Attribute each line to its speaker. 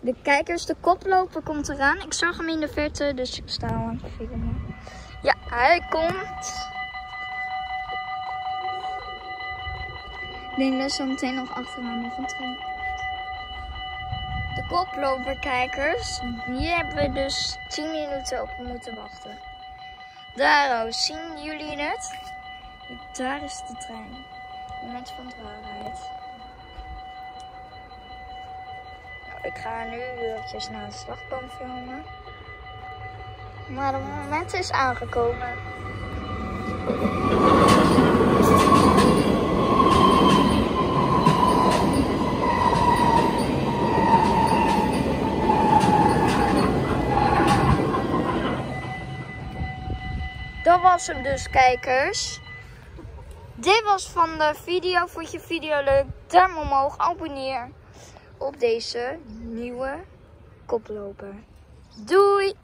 Speaker 1: De kijkers, de koploper komt eraan. Ik zag hem in de verte, dus ik sta al aan het filmen. Ja, hij komt. Ik denk dat zo meteen nog achteraan nog een trein. De koploperkijkers, die hebben we dus 10 minuten op moeten wachten. Daar, oh, zien jullie het? Daar is de trein. Moment van de waarheid. Ik ga nu eventjes naar de slagboom filmen. Maar het moment is aangekomen. Dat was hem dus, kijkers. Dit was van de video. Vond je video leuk? Duim omhoog. Abonneer op deze nieuwe koploper. Doei!